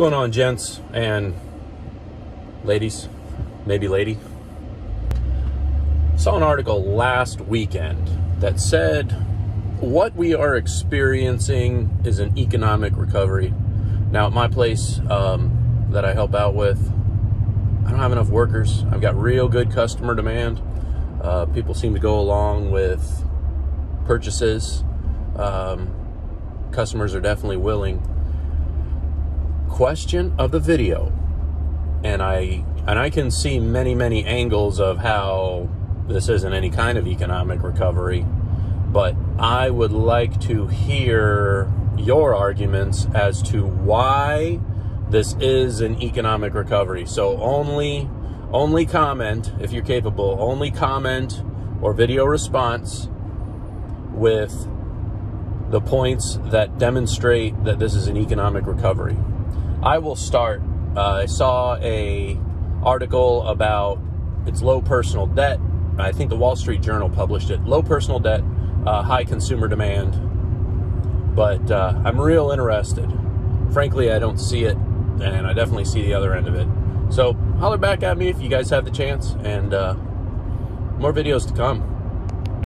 going on, gents and ladies? Maybe lady. Saw an article last weekend that said what we are experiencing is an economic recovery. Now, at my place um, that I help out with, I don't have enough workers. I've got real good customer demand. Uh, people seem to go along with purchases. Um, customers are definitely willing question of the video, and I and I can see many many angles of how this isn't any kind of economic recovery, but I would like to hear your arguments as to why this is an economic recovery. So only only comment if you're capable, only comment or video response with the points that demonstrate that this is an economic recovery. I will start. Uh, I saw a article about it's low personal debt. I think the Wall Street Journal published it. Low personal debt, uh, high consumer demand. But uh, I'm real interested. Frankly, I don't see it, and I definitely see the other end of it. So holler back at me if you guys have the chance, and uh, more videos to come.